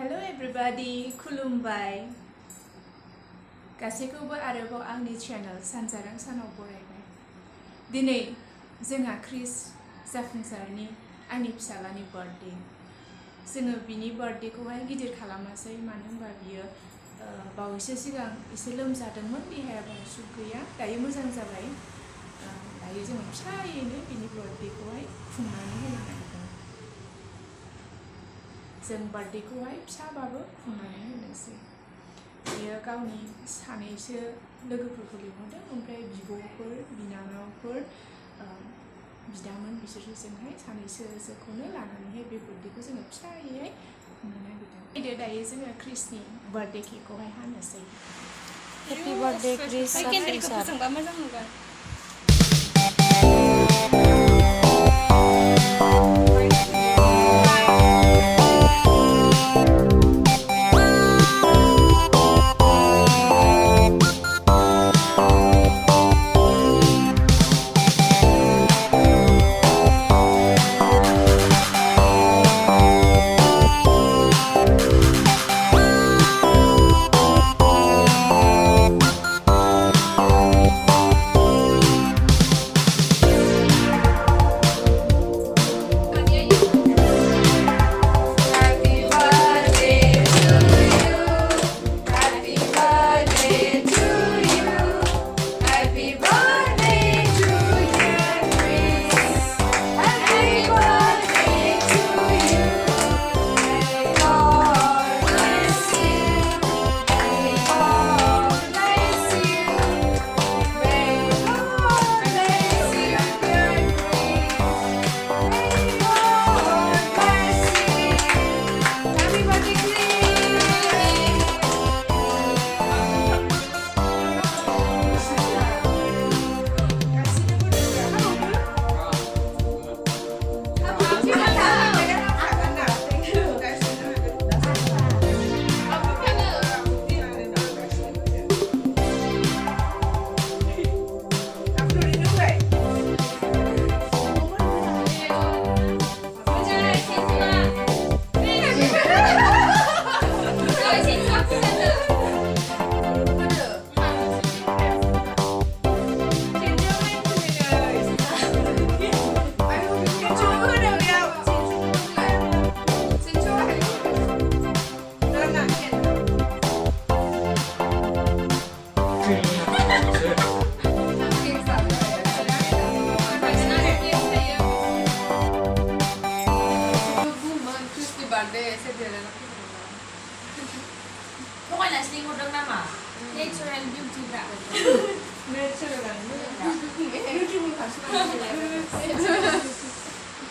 Hello' एभ्रिबाडि खुलुमबाय गासैखौबो आरोबाव आंनि चेनेल सानजारां सानाव बरायबाय दिनै जोंहा क्रिस जाफुंसारनि आंनि फिसालानि बार्थडे जोङो बिनि बार्थडेखौहाय गिदिर खालामासै मानो होनबा बियो बावैसो सिगां एसे लोमजादोंमोन देहाया बारा सुख गैया दायो मोजां जाबाय दायो जोङो फिसायैनो बिनि बार्थडेखौहाय खुंनानै होनो नागिरदों जों बार्थडेखौहाय फिसाबाबो खुंनानै होनोसै। बियो गावनि सानैसो लोगोफोरखौ लिंहरदों ओमफ्राय बिब'फोर बिनानावफोर बिदामोन बिसोरजोंहाय सानैसोखौनो लानानैहाय बे बार्थडेखौ जोङो फिसायैहाय खुंनो नागिरदों। फैदो दायो जोङो क्रिसनि बार्थडे केकखौहाय हानोसै। हेपि बार्थडे क्रिस जाफुंसार मोजां नुगोन।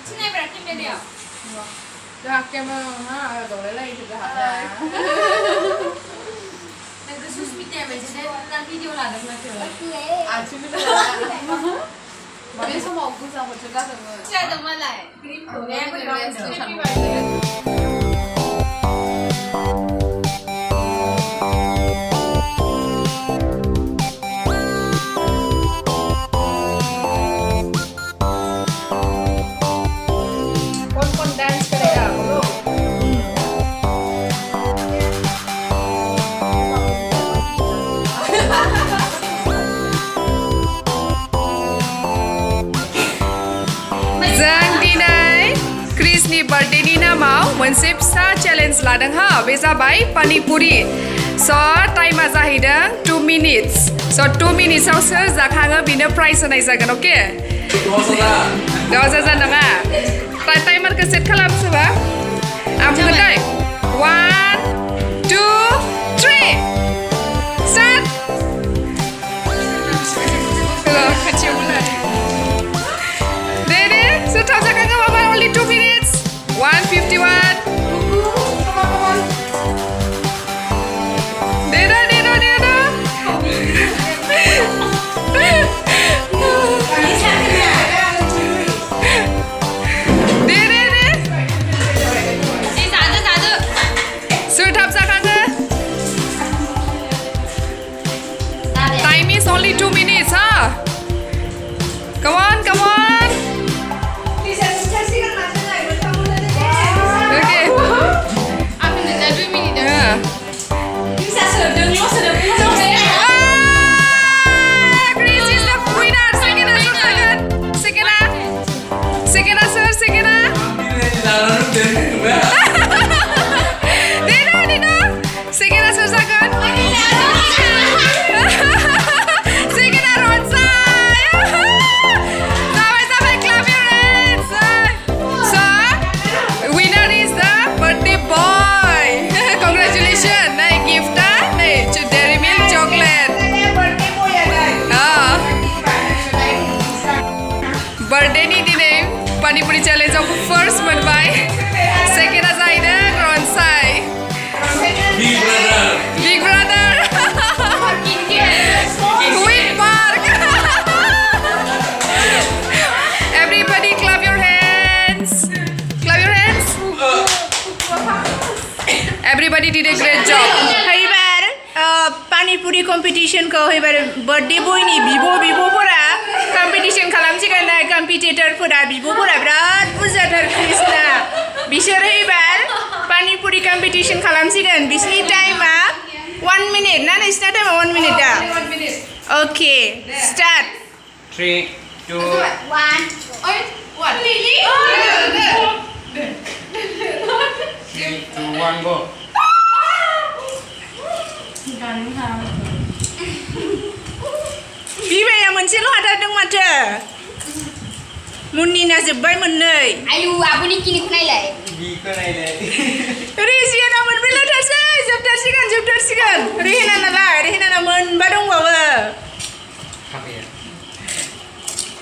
कितने प्रैक्टिस में दिया जाग के मैं हाँ दौड़े लगी थी मैं तो सुस्मित है मैं जिसे ना वीडियो ला दूँ मैं क्यों आज भी 그래서 먹고 자고 제가 정말 진짜 정말 나의 그림 도래 그런 스토리 만들었어. 99 Krisni birthday ni namau मोनसे फिसा चैलेंज लादों हा, बे जाबाय पानिपुरि। स, टाइमा जाहैदों टु मिनिट्स स टु मिनिट्सआव सोर जाखाङो, बेनो प्राइज होनाय जागोन अके दस हाजार। नङा। टाइमारखौ सेट खालामसै। please. Only two minutes, huh? Come on, come on. Panipuri challenge of first मन बाय सेकेंड आज सेकंड आसा आयदन रोनसाय big brother queen park everybody clap your hands clap your hands everybody did a great job panipuri कम्पिटिसनखौ एबार birthday बयनि बिब' बिब'फोरा competition खालामसिगोन कम्पिटिटरफोरा बिब'फोरा pani puri competition खालामसिगोन बिसिनि टाइमा वान मिनिट ना नोंसिना टाइमा वान मिनिट दा अके start Three, two, three, two, one, go. बिबाया मोनसेल' हाथारदों माथो मुन्निना जोब्बाय मोननै आयु आब'नि किनिखौ नायलाय Biko na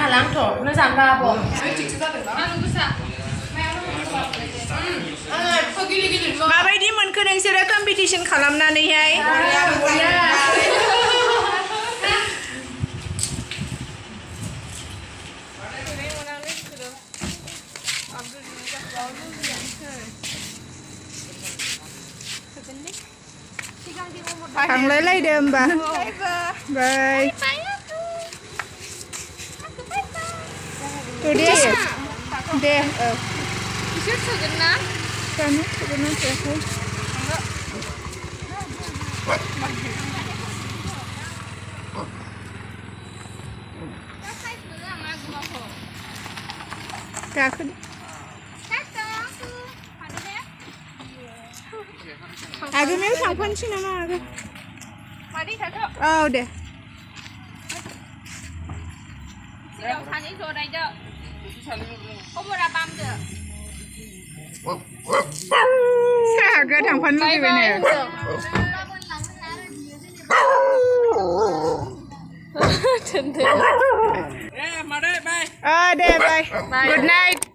là lắm thổ nó dàn ba bộ माबायदि मोनखो नोंसोरो कम्पिटिसन खालामनानैहाय थांलायलायदो होमबा bye Today is day of. Is it so good now? Can you so good now? Careful. Kakak. Aku mau sampan sih nama aku. Mari kakak. Oh deh. Chị đâu sang những chỗ này chưa? सानै जरायदो खबरा बामदो आगो थांफानो लुगैबाय no अ दे bye good night